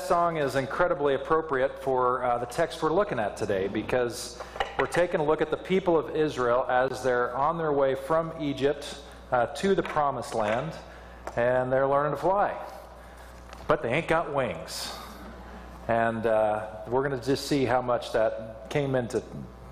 song is incredibly appropriate for uh, the text we're looking at today because we're taking a look at the people of Israel as they're on their way from Egypt uh, to the promised land and they're learning to fly. But they ain't got wings. And uh, we're going to just see how much that came into,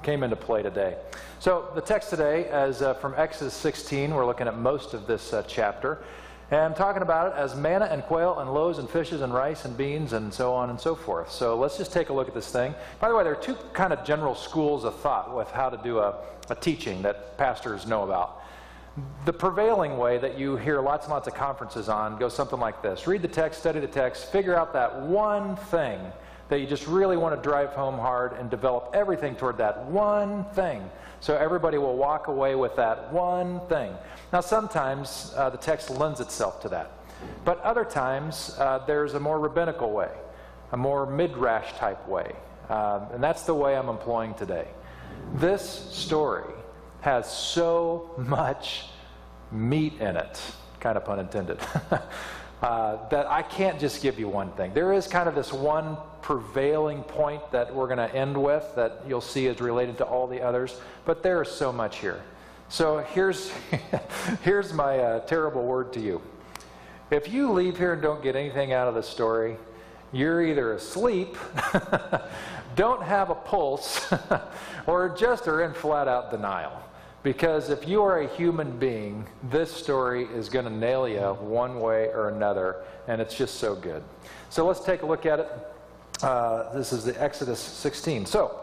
came into play today. So, the text today is uh, from Exodus 16. We're looking at most of this uh, chapter. And talking about it as manna and quail and loaves and fishes and rice and beans and so on and so forth. So let's just take a look at this thing. By the way, there are two kind of general schools of thought with how to do a, a teaching that pastors know about. The prevailing way that you hear lots and lots of conferences on goes something like this read the text, study the text, figure out that one thing that you just really want to drive home hard and develop everything toward that one thing. So everybody will walk away with that one thing. Now, sometimes uh, the text lends itself to that. But other times, uh, there's a more rabbinical way, a more midrash type way. Um, and that's the way I'm employing today. This story has so much meat in it, kind of pun intended, uh, that I can't just give you one thing. There is kind of this one prevailing point that we're going to end with that you'll see is related to all the others, but there is so much here. So here's, here's my uh, terrible word to you. If you leave here and don't get anything out of the story, you're either asleep, don't have a pulse, or just are in flat out denial. Because if you are a human being, this story is going to nail you one way or another, and it's just so good. So let's take a look at it. Uh, this is the Exodus 16. So,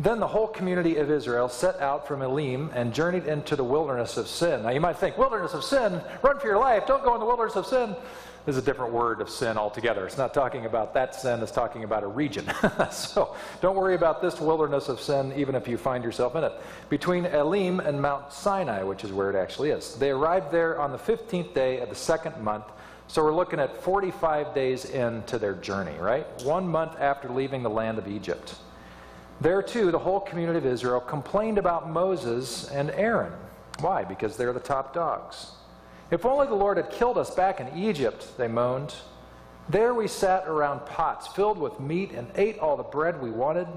then the whole community of Israel set out from Elim and journeyed into the wilderness of sin. Now you might think, wilderness of sin, run for your life, don't go in the wilderness of sin. This is a different word of sin altogether. It's not talking about that sin, it's talking about a region. so don't worry about this wilderness of sin, even if you find yourself in it. Between Elim and Mount Sinai, which is where it actually is. They arrived there on the 15th day of the second month. So we're looking at 45 days into their journey, right? One month after leaving the land of Egypt. There too, the whole community of Israel complained about Moses and Aaron. Why? Because they're the top dogs. If only the Lord had killed us back in Egypt, they moaned. There we sat around pots filled with meat and ate all the bread we wanted.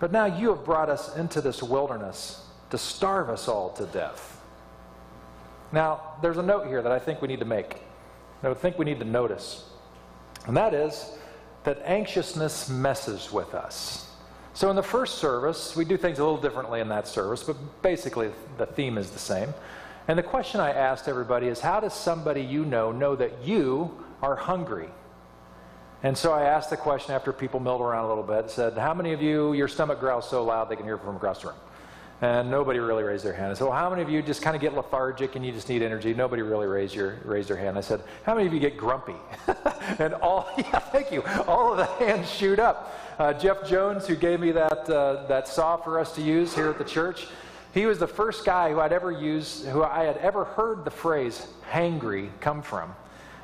But now you have brought us into this wilderness to starve us all to death. Now, there's a note here that I think we need to make. I think we need to notice. And that is that anxiousness messes with us. So in the first service, we do things a little differently in that service, but basically the theme is the same. And the question I asked everybody is how does somebody you know know that you are hungry? And so I asked the question after people milled around a little bit, said, how many of you, your stomach growls so loud they can hear from across the room? And nobody really raised their hand. I said, well, how many of you just kind of get lethargic and you just need energy? Nobody really raised, your, raised their hand. I said, how many of you get grumpy? and all, yeah, thank you. All of the hands shoot up. Uh, Jeff Jones, who gave me that, uh, that saw for us to use here at the church, he was the first guy who I'd ever used, who I had ever heard the phrase hangry come from.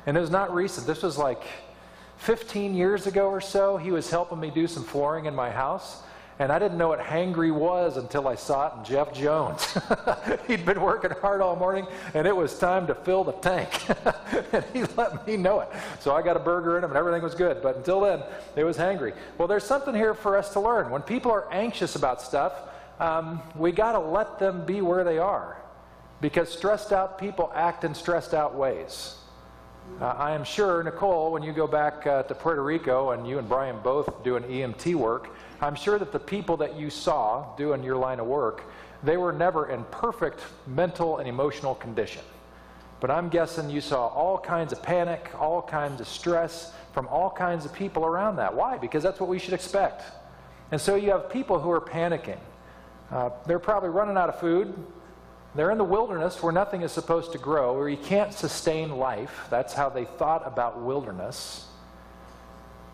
And it was not recent. This was like 15 years ago or so. He was helping me do some flooring in my house. And I didn't know what hangry was until I saw it in Jeff Jones. He'd been working hard all morning, and it was time to fill the tank. and he let me know it. So I got a burger in him, and everything was good. But until then, it was hangry. Well, there's something here for us to learn. When people are anxious about stuff, um, we got to let them be where they are. Because stressed out people act in stressed out ways. Uh, I am sure, Nicole, when you go back uh, to Puerto Rico and you and Brian both do an EMT work, I'm sure that the people that you saw doing your line of work, they were never in perfect mental and emotional condition. But I'm guessing you saw all kinds of panic, all kinds of stress from all kinds of people around that. Why? Because that's what we should expect. And so you have people who are panicking. Uh, they're probably running out of food. They're in the wilderness where nothing is supposed to grow, where you can't sustain life. That's how they thought about wilderness.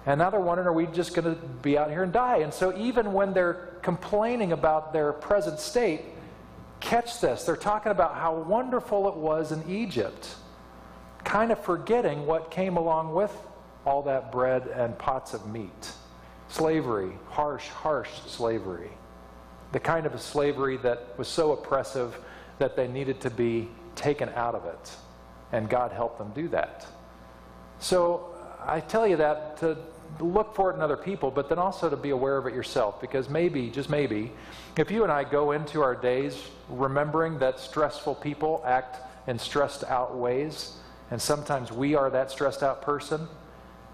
And now they're wondering, are we just going to be out here and die? And so even when they're complaining about their present state, catch this. They're talking about how wonderful it was in Egypt, kind of forgetting what came along with all that bread and pots of meat. Slavery, harsh, harsh slavery. The kind of slavery that was so oppressive that they needed to be taken out of it. And God helped them do that. So I tell you that to look for it in other people, but then also to be aware of it yourself. Because maybe, just maybe, if you and I go into our days remembering that stressful people act in stressed out ways, and sometimes we are that stressed out person,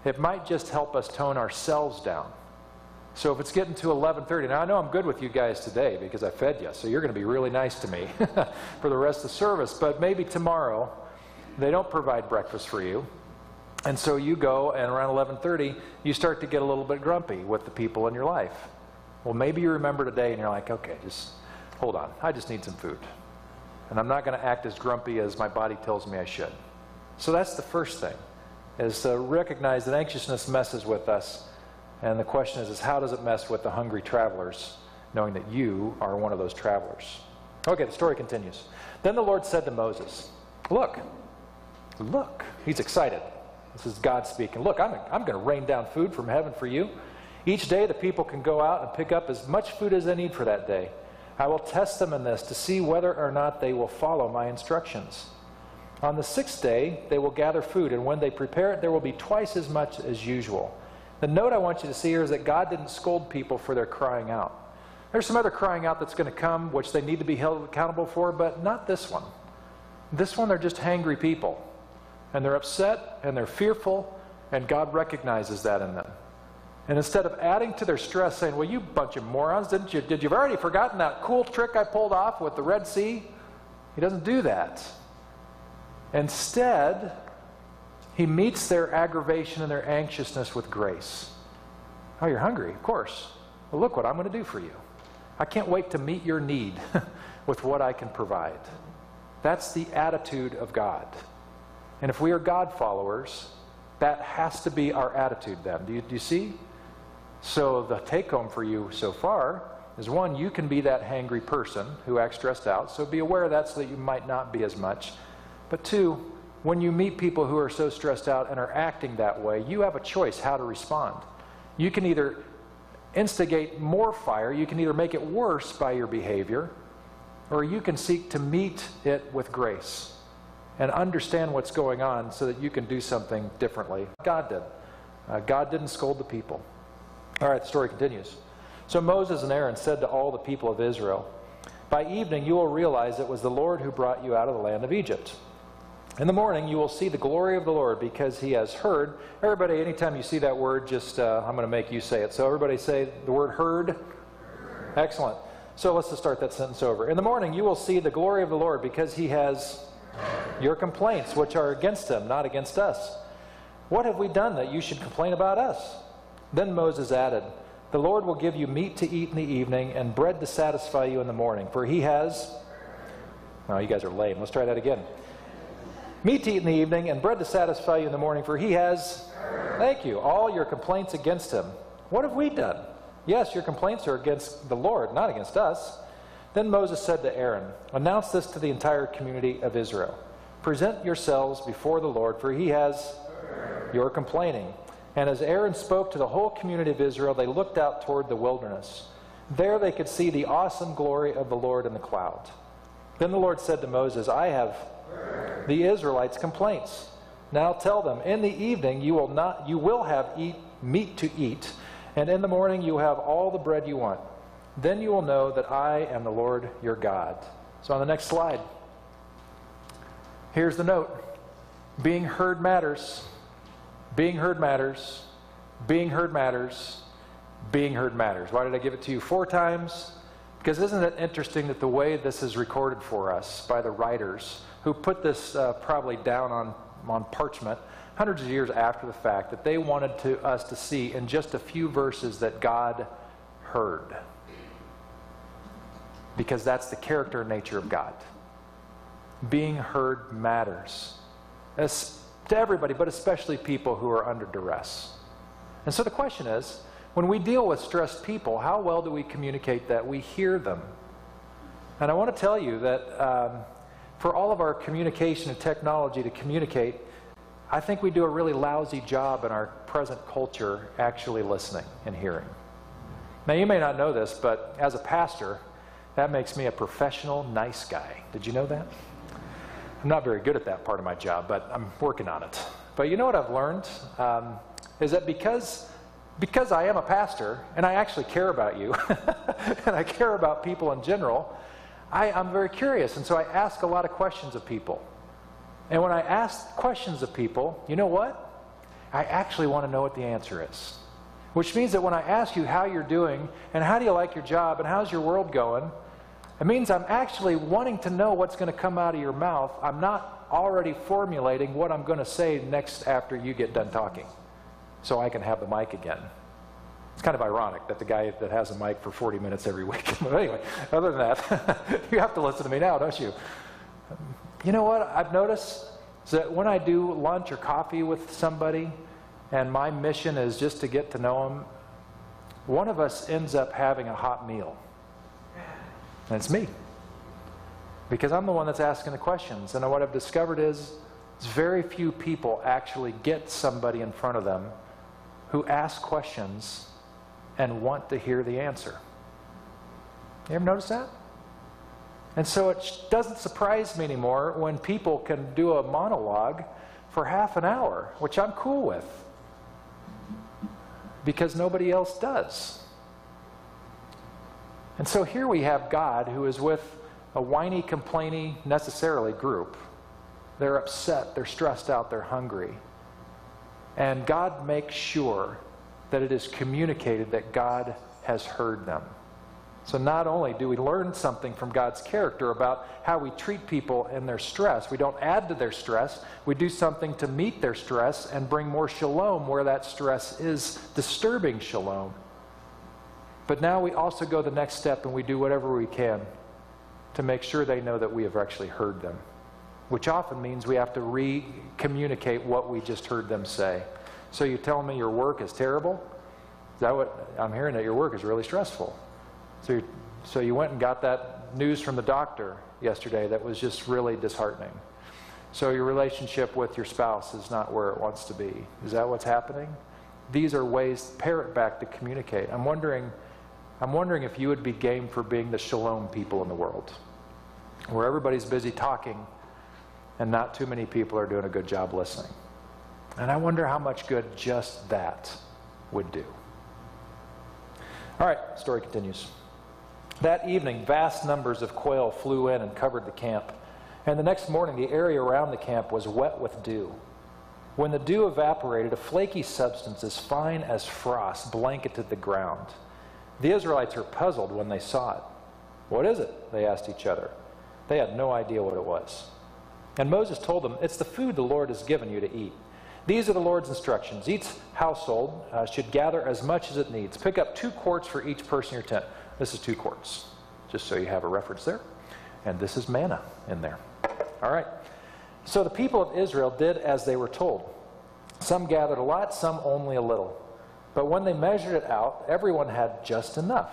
it might just help us tone ourselves down. So if it's getting to 11:30, now I know I'm good with you guys today because I fed you, so you're going to be really nice to me for the rest of the service. But maybe tomorrow they don't provide breakfast for you, and so you go and around 11:30 you start to get a little bit grumpy with the people in your life. Well, maybe you remember today and you're like, okay, just hold on, I just need some food, and I'm not going to act as grumpy as my body tells me I should. So that's the first thing, is to recognize that anxiousness messes with us and the question is, is how does it mess with the hungry travelers, knowing that you are one of those travelers? Okay, the story continues. Then the Lord said to Moses, Look, look. He's excited. This is God speaking. Look, I'm, I'm going to rain down food from heaven for you. Each day the people can go out and pick up as much food as they need for that day. I will test them in this to see whether or not they will follow my instructions. On the sixth day, they will gather food, and when they prepare it, there will be twice as much as usual. The note I want you to see here is that God didn't scold people for their crying out. There's some other crying out that's going to come, which they need to be held accountable for, but not this one. This one, they're just hangry people. And they're upset and they're fearful, and God recognizes that in them. And instead of adding to their stress, saying, Well, you bunch of morons, didn't you? Did you've already forgotten that cool trick I pulled off with the Red Sea? He doesn't do that. Instead, he meets their aggravation and their anxiousness with grace. Oh, you're hungry? Of course. Well, look what I'm going to do for you. I can't wait to meet your need with what I can provide. That's the attitude of God. And if we are God followers, that has to be our attitude then. Do you, do you see? So the take home for you so far is one, you can be that hangry person who acts stressed out. So be aware of that so that you might not be as much. But two, when you meet people who are so stressed out and are acting that way, you have a choice how to respond. You can either instigate more fire, you can either make it worse by your behavior, or you can seek to meet it with grace and understand what's going on so that you can do something differently. God did. Uh, God didn't scold the people. All right, the story continues. So Moses and Aaron said to all the people of Israel, By evening you will realize it was the Lord who brought you out of the land of Egypt. In the morning, you will see the glory of the Lord because he has heard. Everybody, anytime you see that word, just uh, I'm going to make you say it. So, everybody say the word heard. Excellent. So, let's just start that sentence over. In the morning, you will see the glory of the Lord because he has your complaints, which are against him, not against us. What have we done that you should complain about us? Then Moses added, The Lord will give you meat to eat in the evening and bread to satisfy you in the morning, for he has. Oh, you guys are lame. Let's try that again meat to eat in the evening, and bread to satisfy you in the morning, for he has, thank you, all your complaints against him. What have we done? Yes, your complaints are against the Lord, not against us. Then Moses said to Aaron, Announce this to the entire community of Israel. Present yourselves before the Lord, for he has your complaining. And as Aaron spoke to the whole community of Israel, they looked out toward the wilderness. There they could see the awesome glory of the Lord in the cloud. Then the Lord said to Moses, I have the Israelites' complaints. Now tell them, in the evening you will not you will have eat meat to eat, and in the morning you have all the bread you want. Then you will know that I am the Lord your God. So on the next slide, here's the note. Being heard matters. Being heard matters. Being heard matters. Being heard matters. Why did I give it to you four times? Because isn't it interesting that the way this is recorded for us by the writers who put this uh, probably down on, on parchment hundreds of years after the fact that they wanted to, us to see in just a few verses that God heard. Because that's the character and nature of God. Being heard matters As, to everybody, but especially people who are under duress. And so the question is when we deal with stressed people, how well do we communicate that we hear them? And I want to tell you that. Um, for all of our communication and technology to communicate, I think we do a really lousy job in our present culture actually listening and hearing. Now, you may not know this, but as a pastor, that makes me a professional nice guy. Did you know that? I'm not very good at that part of my job, but I'm working on it. But you know what I've learned? Um, is that because because I am a pastor and I actually care about you and I care about people in general, I, I'm very curious. And so I ask a lot of questions of people. And when I ask questions of people, you know what? I actually want to know what the answer is. Which means that when I ask you how you're doing and how do you like your job and how's your world going, it means I'm actually wanting to know what's going to come out of your mouth. I'm not already formulating what I'm going to say next after you get done talking so I can have the mic again. It's kind of ironic that the guy that has a mic for 40 minutes every week. but anyway, other than that, you have to listen to me now, don't you? You know what I've noticed? Is that when I do lunch or coffee with somebody, and my mission is just to get to know them, one of us ends up having a hot meal. And it's me. Because I'm the one that's asking the questions. And what I've discovered is, very few people actually get somebody in front of them who ask questions and want to hear the answer. You ever notice that? And so it doesn't surprise me anymore when people can do a monologue for half an hour, which I'm cool with, because nobody else does. And so here we have God who is with a whiny, complaining, necessarily group. They're upset, they're stressed out, they're hungry. And God makes sure that it is communicated that God has heard them. So not only do we learn something from God's character about how we treat people in their stress, we don't add to their stress, we do something to meet their stress and bring more shalom where that stress is disturbing shalom. But now we also go the next step and we do whatever we can to make sure they know that we have actually heard them, which often means we have to re communicate what we just heard them say. So you tell me your work is terrible? Is that what I'm hearing that your work is really stressful? So, so you went and got that news from the doctor yesterday that was just really disheartening. So your relationship with your spouse is not where it wants to be. Is that what's happening? These are ways, parrot back to communicate. I'm wondering, I'm wondering if you would be game for being the shalom people in the world, where everybody's busy talking and not too many people are doing a good job listening. And I wonder how much good just that would do. All right, story continues. That evening, vast numbers of quail flew in and covered the camp. And the next morning, the area around the camp was wet with dew. When the dew evaporated, a flaky substance as fine as frost blanketed the ground. The Israelites were puzzled when they saw it. What is it? They asked each other. They had no idea what it was. And Moses told them, It's the food the Lord has given you to eat. These are the Lord's instructions. Each household uh, should gather as much as it needs. Pick up two quarts for each person in your tent. This is two quarts, just so you have a reference there. And this is manna in there. All right. So the people of Israel did as they were told. Some gathered a lot, some only a little. But when they measured it out, everyone had just enough.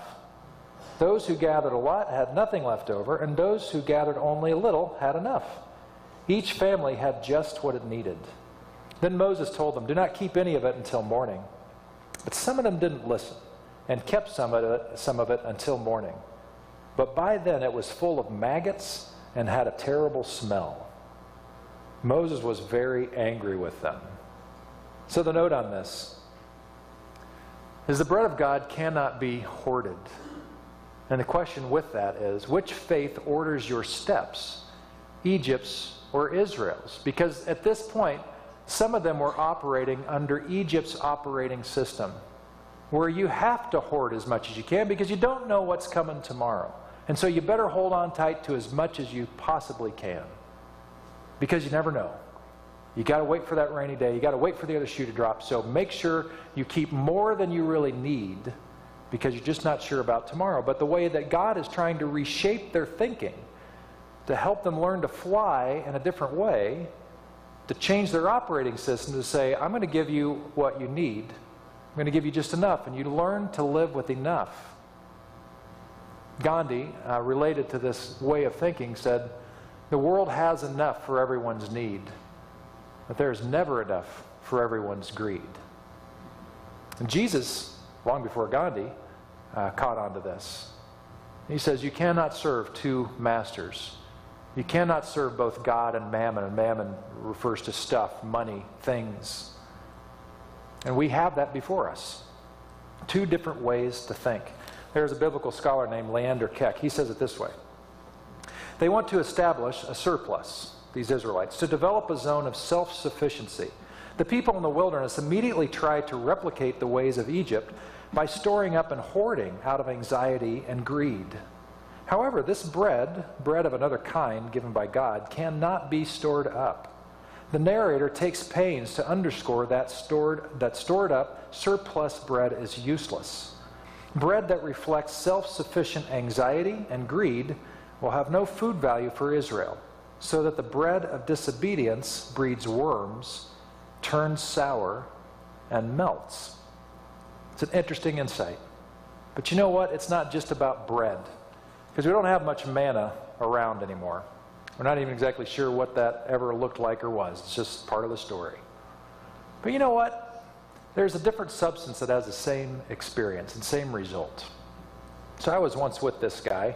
Those who gathered a lot had nothing left over, and those who gathered only a little had enough. Each family had just what it needed. Then Moses told them, Do not keep any of it until morning. But some of them didn't listen and kept some of it, some of it until morning. But by then it was full of maggots and had a terrible smell. Moses was very angry with them. So the note on this is the bread of God cannot be hoarded. And the question with that is which faith orders your steps, Egypt's or Israel's? Because at this point, some of them were operating under Egypt's operating system, where you have to hoard as much as you can because you don't know what's coming tomorrow. And so you better hold on tight to as much as you possibly can because you never know. You got to wait for that rainy day. You got to wait for the other shoe to drop. So make sure you keep more than you really need because you're just not sure about tomorrow. But the way that God is trying to reshape their thinking to help them learn to fly in a different way to change their operating system to say, I'm going to give you what you need. I'm going to give you just enough, and you learn to live with enough. Gandhi, uh, related to this way of thinking, said, The world has enough for everyone's need, but there's never enough for everyone's greed. And Jesus, long before Gandhi, uh, caught on to this. He says, You cannot serve two masters. You cannot serve both God and mammon, and mammon refers to stuff, money, things. And we have that before us. Two different ways to think. There's a biblical scholar named Leander Keck. He says it this way They want to establish a surplus, these Israelites, to develop a zone of self sufficiency. The people in the wilderness immediately tried to replicate the ways of Egypt by storing up and hoarding out of anxiety and greed. However, this bread, bread of another kind given by God, cannot be stored up. The narrator takes pains to underscore that stored, that stored up surplus bread is useless. Bread that reflects self sufficient anxiety and greed will have no food value for Israel, so that the bread of disobedience breeds worms, turns sour, and melts. It's an interesting insight. But you know what? It's not just about bread, because we don't have much manna around anymore. We're not even exactly sure what that ever looked like or was. It's just part of the story. But you know what? There's a different substance that has the same experience and same result. So I was once with this guy,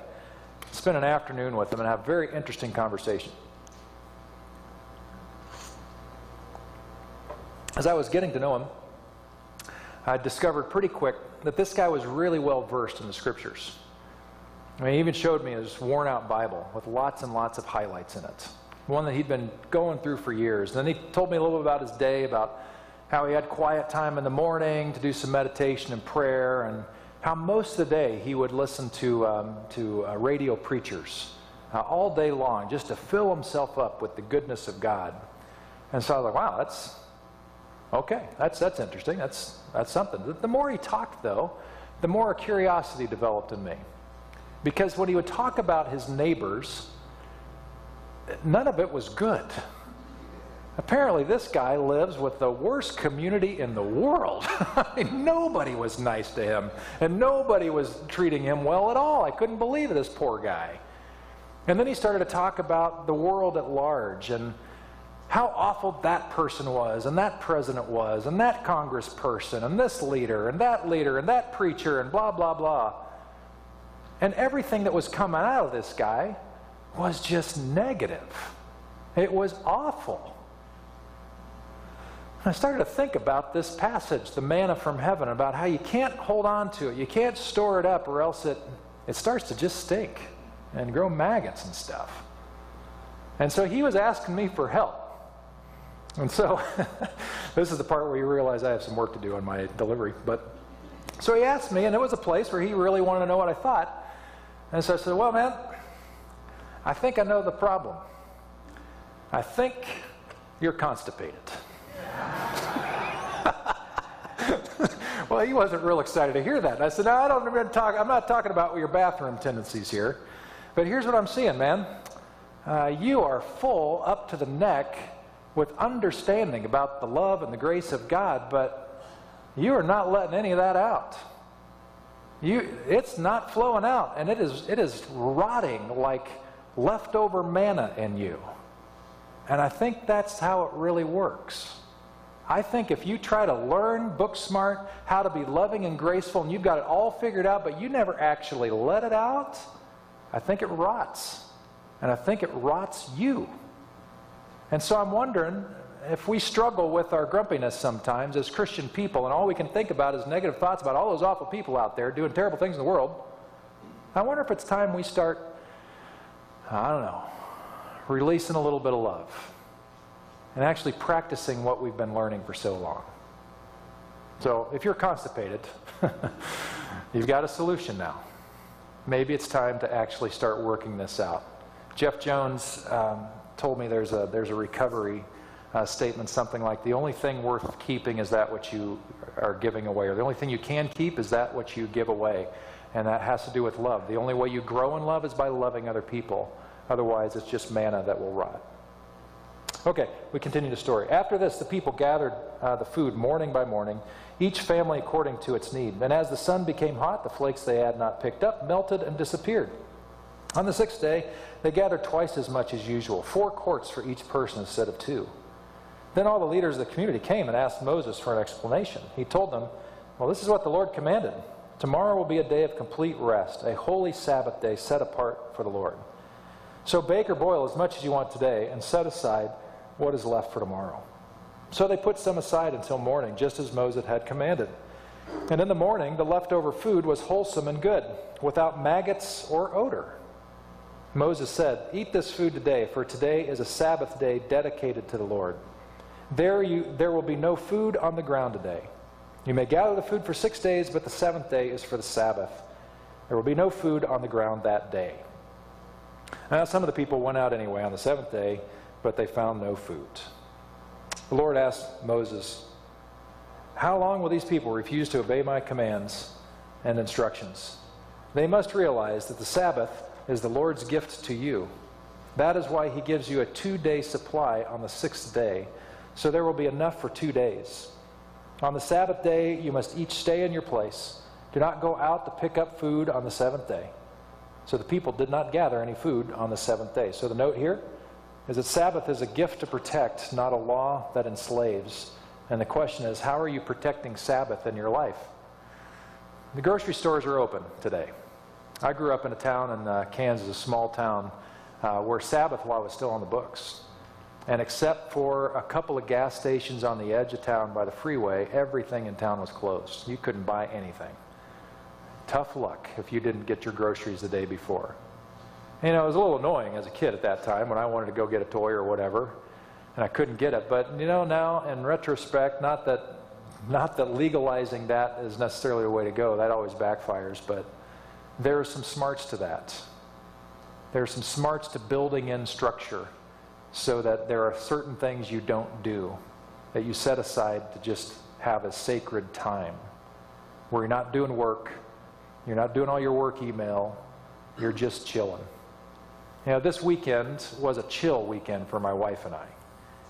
spent an afternoon with him, and have a very interesting conversation. As I was getting to know him, I discovered pretty quick that this guy was really well versed in the scriptures. I mean, he even showed me his worn out Bible with lots and lots of highlights in it. One that he'd been going through for years. And then he told me a little bit about his day, about how he had quiet time in the morning to do some meditation and prayer, and how most of the day he would listen to, um, to uh, radio preachers uh, all day long just to fill himself up with the goodness of God. And so I was like, wow, that's okay. That's, that's interesting. That's, that's something. The more he talked, though, the more a curiosity developed in me. Because when he would talk about his neighbors, none of it was good. Apparently, this guy lives with the worst community in the world. I mean, nobody was nice to him, and nobody was treating him well at all. I couldn't believe this poor guy. And then he started to talk about the world at large and how awful that person was, and that president was, and that congressperson, and this leader, and that leader, and that preacher, and blah, blah, blah. And everything that was coming out of this guy was just negative. It was awful. I started to think about this passage, the manna from heaven, about how you can't hold on to it. You can't store it up, or else it, it starts to just stink and grow maggots and stuff. And so he was asking me for help. And so this is the part where you realize I have some work to do on my delivery. But so he asked me, and it was a place where he really wanted to know what I thought. And so I said, Well, man, I think I know the problem. I think you're constipated. well, he wasn't real excited to hear that. I said, No, I don't remember talk, I'm not talking about your bathroom tendencies here. But here's what I'm seeing, man. Uh, you are full up to the neck with understanding about the love and the grace of God, but you are not letting any of that out. You, it's not flowing out, and it is, it is rotting like leftover manna in you. And I think that's how it really works. I think if you try to learn, book smart, how to be loving and graceful, and you've got it all figured out, but you never actually let it out, I think it rots. And I think it rots you. And so I'm wondering if we struggle with our grumpiness sometimes as Christian people, and all we can think about is negative thoughts about all those awful people out there doing terrible things in the world, I wonder if it's time we start, I don't know, releasing a little bit of love and actually practicing what we've been learning for so long. So if you're constipated, you've got a solution now. Maybe it's time to actually start working this out. Jeff Jones um, told me there's a, there's a recovery uh, statement, something like the only thing worth keeping is that which you are giving away, or the only thing you can keep is that which you give away. And that has to do with love. The only way you grow in love is by loving other people. Otherwise, it's just manna that will rot. Okay, we continue the story. After this, the people gathered uh, the food morning by morning, each family according to its need. And as the sun became hot, the flakes they had not picked up melted and disappeared. On the sixth day, they gathered twice as much as usual, four quarts for each person instead of two. Then all the leaders of the community came and asked Moses for an explanation. He told them, Well, this is what the Lord commanded. Tomorrow will be a day of complete rest, a holy Sabbath day set apart for the Lord. So bake or boil as much as you want today and set aside what is left for tomorrow. So they put some aside until morning, just as Moses had commanded. And in the morning, the leftover food was wholesome and good, without maggots or odor. Moses said, Eat this food today, for today is a Sabbath day dedicated to the Lord. There, you, there will be no food on the ground today. You may gather the food for six days, but the seventh day is for the Sabbath. There will be no food on the ground that day. Now, some of the people went out anyway on the seventh day, but they found no food. The Lord asked Moses, How long will these people refuse to obey my commands and instructions? They must realize that the Sabbath is the Lord's gift to you. That is why he gives you a two day supply on the sixth day, so there will be enough for two days. On the Sabbath day, you must each stay in your place. Do not go out to pick up food on the seventh day. So the people did not gather any food on the seventh day. So the note here is that Sabbath is a gift to protect, not a law that enslaves. And the question is, how are you protecting Sabbath in your life? The grocery stores are open today. I grew up in a town in uh, Kansas, a small town, uh, where Sabbath law was still on the books. And except for a couple of gas stations on the edge of town by the freeway, everything in town was closed. You couldn't buy anything. Tough luck if you didn't get your groceries the day before. You know, it was a little annoying as a kid at that time when I wanted to go get a toy or whatever, and I couldn't get it. But you know, now in retrospect, not that not that legalizing that is necessarily the way to go. That always backfires, but there are some smarts to that. There are some smarts to building in structure so that there are certain things you don't do that you set aside to just have a sacred time where you're not doing work, you're not doing all your work email, you're just chilling. You know, this weekend was a chill weekend for my wife and I.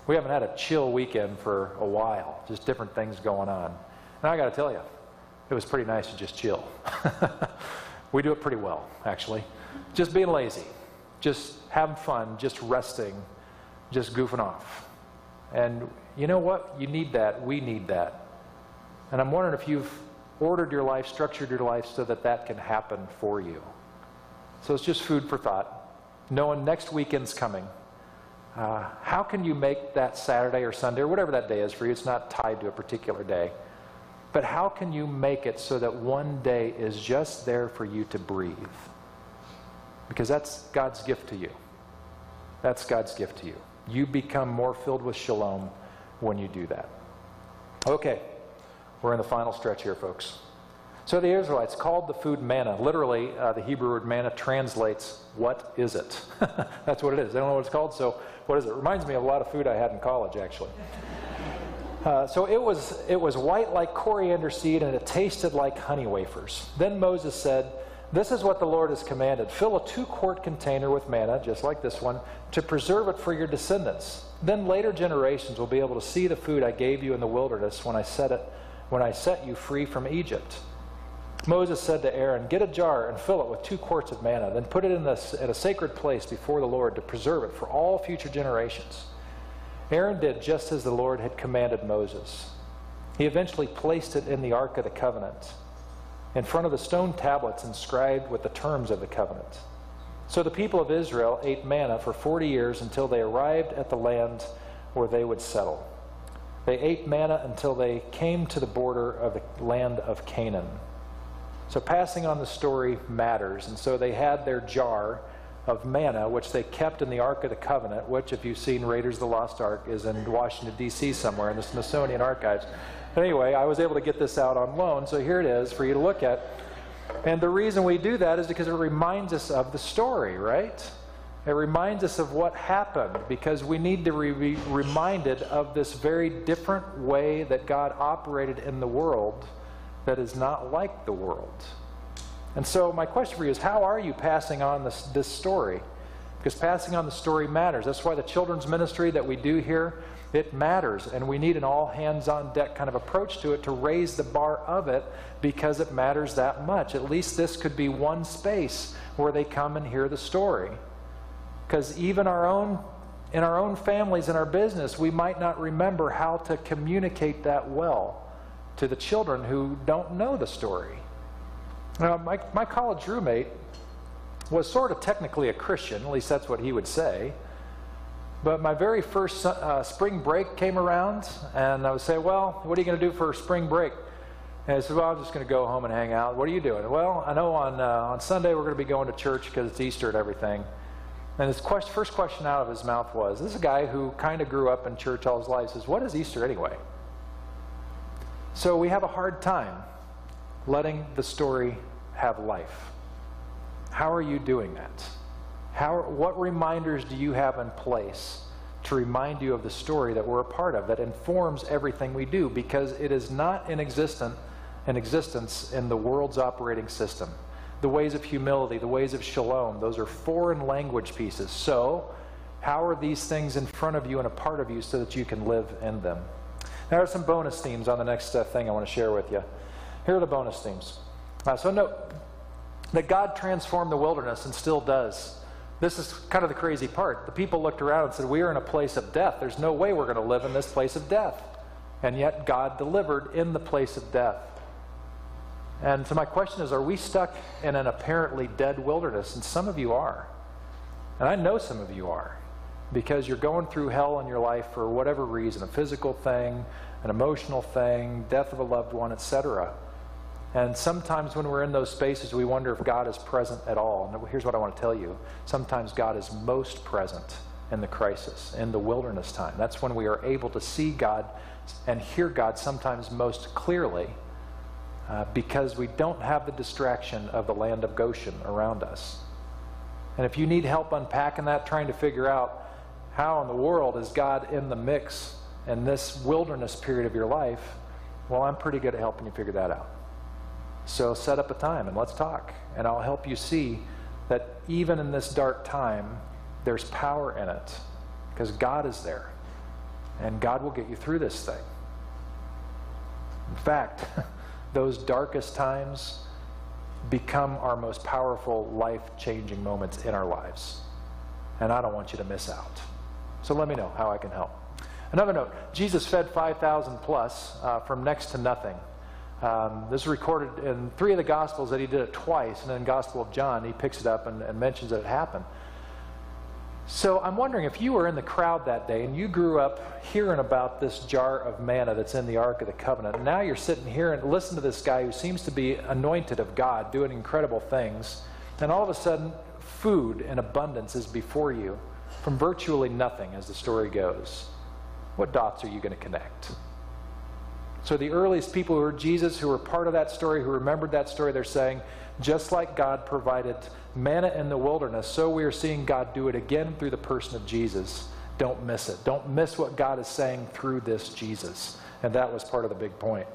We haven't had a chill weekend for a while, just different things going on. And I got to tell you, it was pretty nice to just chill. we do it pretty well, actually. Just being lazy, just having fun, just resting, just goofing off. And you know what? You need that. We need that. And I'm wondering if you've ordered your life, structured your life so that that can happen for you. So it's just food for thought. Knowing next weekend's coming. Uh, how can you make that Saturday or Sunday or whatever that day is for you? It's not tied to a particular day. But how can you make it so that one day is just there for you to breathe? Because that's God's gift to you. That's God's gift to you. You become more filled with shalom when you do that. Okay, we're in the final stretch here, folks. So the Israelites called the food manna. Literally, uh, the Hebrew word manna translates, What is it? That's what it is. They don't know what it's called, so what is it? Reminds me of a lot of food I had in college, actually. Uh, so it was, it was white like coriander seed, and it tasted like honey wafers. Then Moses said, This is what the Lord has commanded fill a two quart container with manna, just like this one, to preserve it for your descendants. Then later generations will be able to see the food I gave you in the wilderness when I set it when I set you free from Egypt. Moses said to Aaron, Get a jar and fill it with two quarts of manna, then put it in, this, in a sacred place before the Lord to preserve it for all future generations. Aaron did just as the Lord had commanded Moses. He eventually placed it in the Ark of the Covenant, in front of the stone tablets inscribed with the terms of the covenant. So the people of Israel ate manna for 40 years until they arrived at the land where they would settle. They ate manna until they came to the border of the land of Canaan. So passing on the story matters. And so they had their jar of manna, which they kept in the Ark of the Covenant, which, if you've seen Raiders of the Lost Ark, is in Washington, D.C. somewhere in the Smithsonian Archives. But anyway, I was able to get this out on loan, so here it is for you to look at. And the reason we do that is because it reminds us of the story, right? It reminds us of what happened because we need to be reminded of this very different way that God operated in the world that is not like the world. And so, my question for you is how are you passing on this, this story? Because passing on the story matters. That's why the children's ministry that we do here, it matters. And we need an all hands on deck kind of approach to it to raise the bar of it because it matters that much. At least this could be one space where they come and hear the story. Because even our own in our own families in our business, we might not remember how to communicate that well to the children who don't know the story. Now, my, my college roommate was sort of technically a Christian, at least that's what he would say. But my very first uh, spring break came around, and I would say, Well, what are you going to do for spring break? And I said, Well, I'm just going to go home and hang out. What are you doing? Well, I know on, uh, on Sunday we're going to be going to church because it's Easter and everything. And his quest, first question out of his mouth was This is a guy who kind of grew up in church all his life says, What is Easter anyway? So we have a hard time letting the story have life. How are you doing that? How, what reminders do you have in place to remind you of the story that we're a part of that informs everything we do? Because it is not in, existent, in existence in the world's operating system. The ways of humility, the ways of shalom, those are foreign language pieces. So, how are these things in front of you and a part of you so that you can live in them? There are some bonus themes on the next uh, thing I want to share with you. Here are the bonus themes. Uh, so, note that God transformed the wilderness and still does. This is kind of the crazy part. The people looked around and said, We are in a place of death. There's no way we're going to live in this place of death. And yet, God delivered in the place of death. And so, my question is Are we stuck in an apparently dead wilderness? And some of you are. And I know some of you are because you're going through hell in your life for whatever reason a physical thing, an emotional thing, death of a loved one, etc. And sometimes when we're in those spaces, we wonder if God is present at all. And here's what I want to tell you sometimes God is most present in the crisis, in the wilderness time. That's when we are able to see God and hear God sometimes most clearly uh, because we don't have the distraction of the land of Goshen around us. And if you need help unpacking that, trying to figure out how in the world is God in the mix in this wilderness period of your life, well, I'm pretty good at helping you figure that out. So set up a time and let's talk. And I'll help you see that even in this dark time, there's power in it because God is there. And God will get you through this thing. In fact, those darkest times become our most powerful life changing moments in our lives. And I don't want you to miss out. So let me know how I can help. Another note Jesus fed 5,000 plus uh, from next to nothing. Um, this is recorded in three of the Gospels that he did it twice, and then Gospel of John, he picks it up and, and mentions that it happened. So I'm wondering if you were in the crowd that day and you grew up hearing about this jar of manna that's in the Ark of the Covenant, and now you're sitting here and listen to this guy who seems to be anointed of God, doing incredible things, and all of a sudden, food in abundance is before you from virtually nothing, as the story goes. What dots are you going to connect? So the earliest people who heard Jesus, who were part of that story, who remembered that story, they're saying, just like God provided manna in the wilderness, so we are seeing God do it again through the person of Jesus. Don't miss it. Don't miss what God is saying through this Jesus. And that was part of the big point.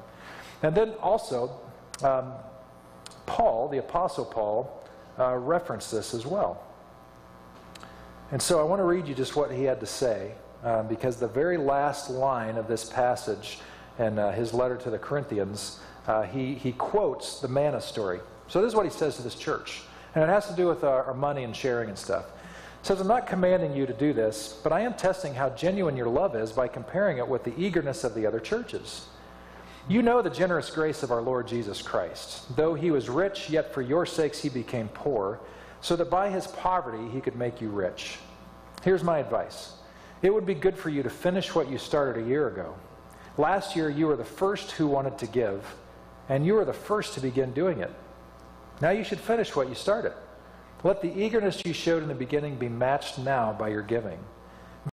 And then also, um, Paul, the Apostle Paul, uh, referenced this as well. And so I want to read you just what he had to say, uh, because the very last line of this passage and uh, his letter to the Corinthians, uh, he, he quotes the manna story. So this is what he says to this church. And it has to do with our, our money and sharing and stuff. He says, I'm not commanding you to do this, but I am testing how genuine your love is by comparing it with the eagerness of the other churches. You know the generous grace of our Lord Jesus Christ. Though he was rich, yet for your sakes he became poor, so that by his poverty he could make you rich. Here's my advice it would be good for you to finish what you started a year ago. Last year, you were the first who wanted to give, and you were the first to begin doing it. Now you should finish what you started. Let the eagerness you showed in the beginning be matched now by your giving.